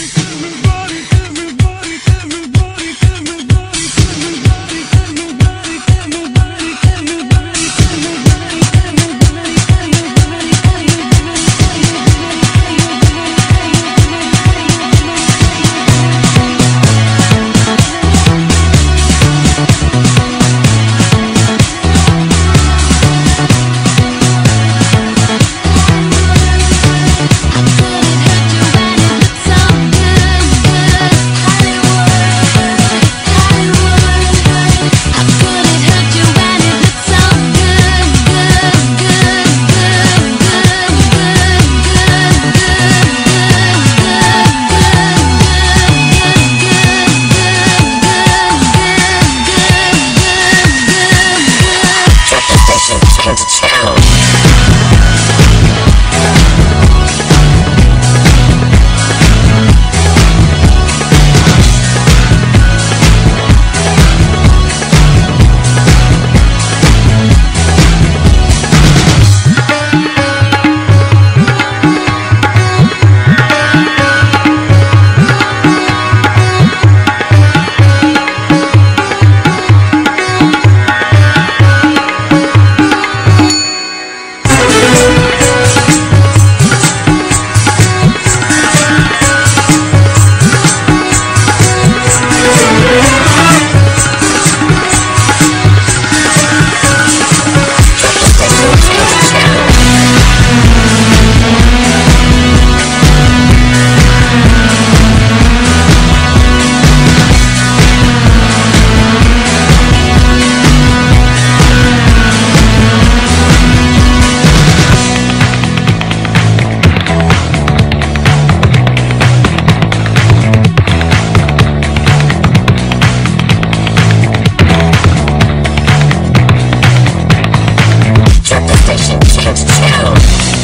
American Texas House. Sessions Kids Town.